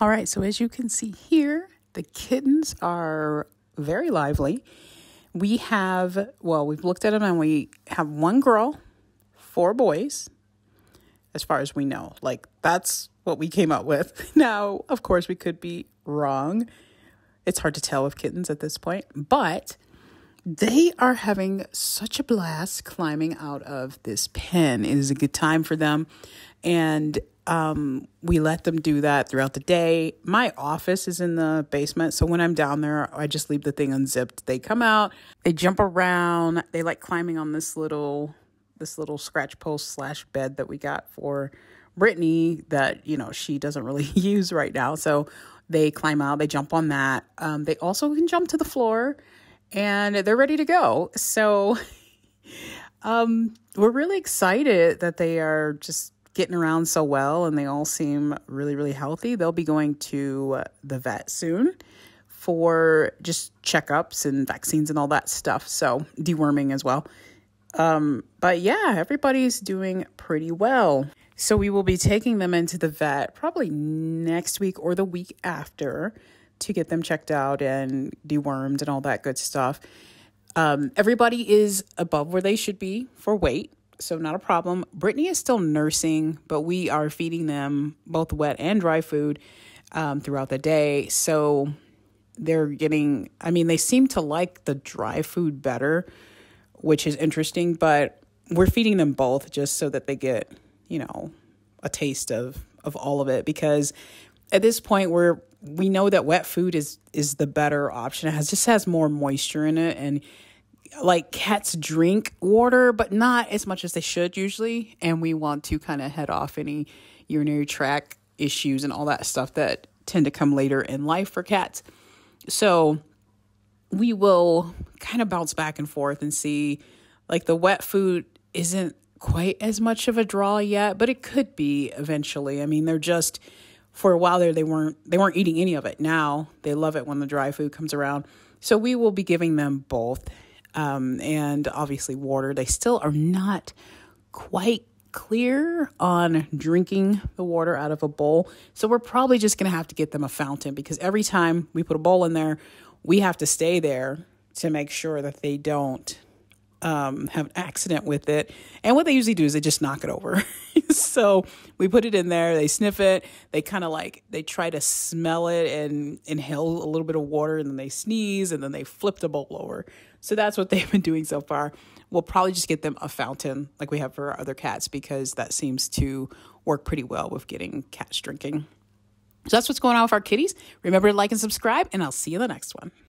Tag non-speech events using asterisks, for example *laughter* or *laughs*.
All right, so as you can see here, the kittens are very lively. We have, well, we've looked at them and we have one girl, four boys, as far as we know. Like, that's what we came up with. *laughs* Now, of course, we could be wrong. It's hard to tell with kittens at this point, but they are having such a blast climbing out of this pen. It is a good time for them. And um, we let them do that throughout the day. My office is in the basement. So when I'm down there, I just leave the thing unzipped. They come out, they jump around, they like climbing on this little this little scratch post slash bed that we got for Brittany that, you know, she doesn't really *laughs* use right now. So they climb out, they jump on that. Um, they also can jump to the floor and they're ready to go. So *laughs* um, we're really excited that they are just getting around so well and they all seem really, really healthy. They'll be going to the vet soon for just checkups and vaccines and all that stuff. So deworming as well. Um, but yeah, everybody's doing pretty well. So we will be taking them into the vet probably next week or the week after to get them checked out and dewormed and all that good stuff. Um, everybody is above where they should be for weight, so not a problem. Brittany is still nursing, but we are feeding them both wet and dry food um, throughout the day. So they're getting, I mean, they seem to like the dry food better, which is interesting, but we're feeding them both just so that they get, you know, a taste of of all of it because at this point we're we know that wet food is is the better option. It has just has more moisture in it and like cats drink water but not as much as they should usually and we want to kind of head off any urinary tract issues and all that stuff that tend to come later in life for cats. So we will kind of bounce back and forth and see like the wet food isn't quite as much of a draw yet, but it could be eventually. I mean, they're just for a while there they weren't they weren't eating any of it. Now they love it when the dry food comes around. So we will be giving them both, um, and obviously water. They still are not quite clear on drinking the water out of a bowl. So we're probably just going to have to get them a fountain because every time we put a bowl in there, we have to stay there to make sure that they don't um, have an accident with it. And what they usually do is they just knock it over. *laughs* *laughs* so we put it in there, they sniff it, they kind of like, they try to smell it and inhale a little bit of water, and then they sneeze, and then they flip the bowl over. So that's what *laughs* they've been doing so far. We'll probably just get them a fountain like we have for our other cats because that seems to work pretty well with getting cats drinking. So that's what's going on with our kitties. Remember to like and subscribe, and I'll see you in the next one.